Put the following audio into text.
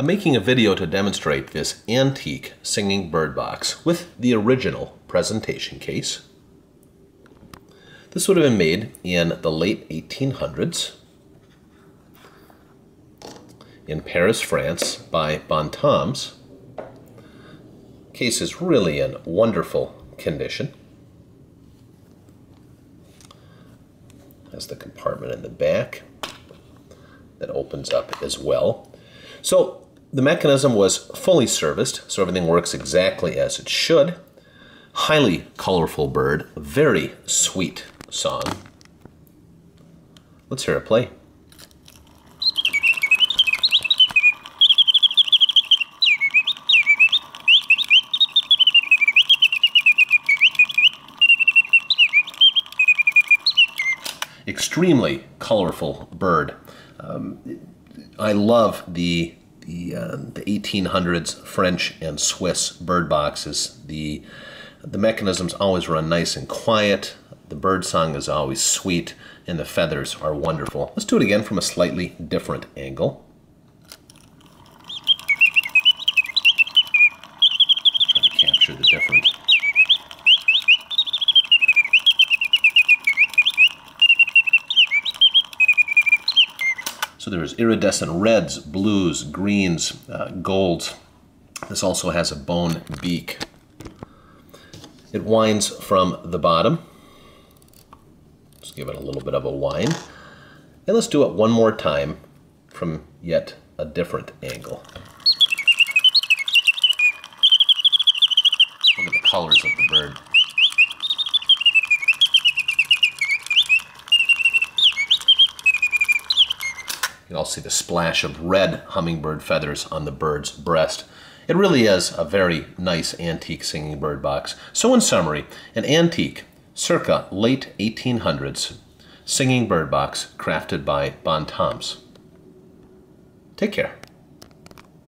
I'm making a video to demonstrate this antique singing bird box with the original presentation case. This would have been made in the late 1800s in Paris, France by Bontems. Case is really in wonderful condition. Has the compartment in the back that opens up as well. So the mechanism was fully serviced, so everything works exactly as it should. Highly colorful bird, very sweet song. Let's hear it play. Extremely colorful bird. Um, I love the the, uh, the 1800s French and Swiss bird boxes. The, the mechanisms always run nice and quiet. The bird song is always sweet, and the feathers are wonderful. Let's do it again from a slightly different angle. Try to capture the different So there's iridescent reds, blues, greens, uh, golds. This also has a bone beak. It winds from the bottom. Just give it a little bit of a wind. And let's do it one more time from yet a different angle. Look at the colors of the bird. Can also see the splash of red hummingbird feathers on the bird's breast. It really is a very nice antique singing bird box. So in summary, an antique, circa late 1800s, singing bird box crafted by Bontems. Take care.